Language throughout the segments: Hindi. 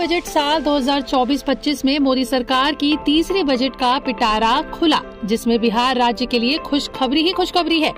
बजट साल 2024-25 में मोदी सरकार की तीसरे बजट का पिटारा खुला, जिसमें बिहार राज्य के लिए खुशखबरी ही खुशखबरी है।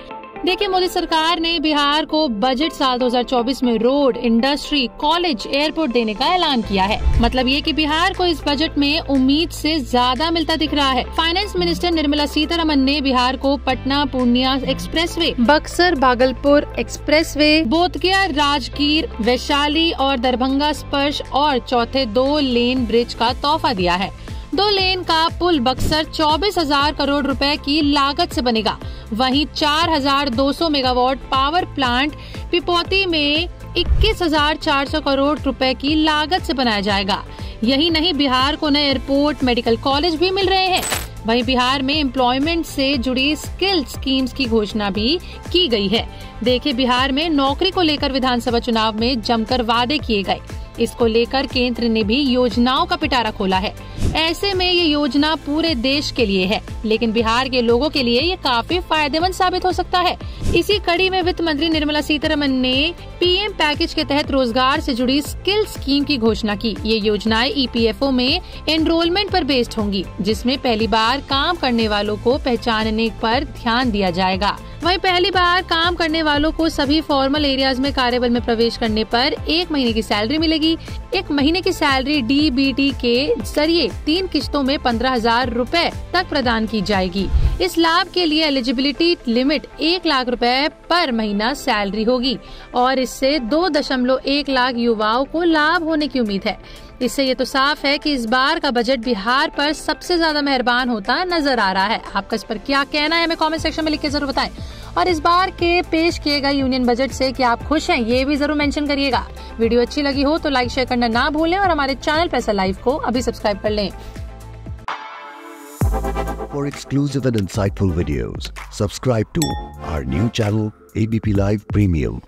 देखिए, मोदी सरकार ने बिहार को बजट साल 2024 में रोड, इंडस्ट्री, कॉलेज, एयरपोर्ट देने का ऐलान किया है। मतलब ये कि बिहार को इस बजट में उम्मीद से ज़्यादा मिलता दिख रहा है। फाइनेंस मिनिस्टर निर्मला सीतारमन ने बिहार को पटना पूर्णिया एक्सप्रेसवे, बक्सर भागलपुर एक्सप्रेसवे, बोधगया, राजगीर, वैशाली और दरभंगा स्पर्श और चौथे दो लेन ब्रिज का तोहफा दिया है। दो लेन का पुल बक्सर चौबीस हज़ार करोड़ रुपए की लागत से बनेगा। वहीं 4,200 मेगावाट पावर प्लांट पिपौती में 21,400 करोड़ रुपए की लागत से बनाया जाएगा। यही नहीं बिहार को नए एयरपोर्ट मेडिकल कॉलेज भी मिल रहे हैं। वहीं बिहार में एम्प्लॉयमेंट से जुड़ी स्किल स्कीम्स की घोषणा भी की गई है। देखिए बिहार में नौकरी को लेकर विधानसभा चुनाव में जमकर वादे किए गए। इसको लेकर केंद्र ने भी योजनाओं का पिटारा खोला है। ऐसे में ये योजना पूरे देश के लिए है, लेकिन बिहार के लोगों के लिए ये काफ़ी फ़ायदेमंद साबित हो सकता है। इसी कड़ी में वित्त मंत्री निर्मला सीतारमन ने पीएम पैकेज के तहत रोज़गार से जुड़ी स्किल स्कीम की घोषणा की। ये योजनाएँ ईपीएफओ में एनरोलमेंट पर बेस्ड होंगी, जिसमें पहली बार काम करने वालों को पहचानने पर ध्यान दिया जाएगा। वहीं पहली बार काम करने वालों को सभी फॉर्मल एरियाज़ में कार्यबल में प्रवेश करने पर एक महीने की सैलरी मिलेगी। एक महीने की सैलरी डीबीटी के ज़रिए तीन किश्तों में पंद्रह हज़ार रूपए तक प्रदान की जाएगी। इस लाभ के लिए एलिजिबिलिटी लिमिट एक लाख रुपए पर महीना सैलरी होगी और इससे दो दशमलव एक लाख युवाओं को लाभ होने की उम्मीद है। इससे ये तो साफ़ है कि इस बार का बजट बिहार पर सबसे ज़्यादा मेहरबान होता नज़र आ रहा है। आपका इस पर क्या कहना है हमें कमेंट सेक्शन में लिख के ज़रूर बताएँ। और इस बार के पेश किए गए यूनियन बजट से क्या आप खुश हैं ये भी ज़रूर मेंशन करिएगा। वीडियो अच्छी लगी हो तो लाइक शेयर करना ना भूलें और हमारे चैनल पैसा लाइव को अभी सब्सक्राइब कर लें। For exclusive and insightful videos, subscribe to our new channel ABP Live Premium.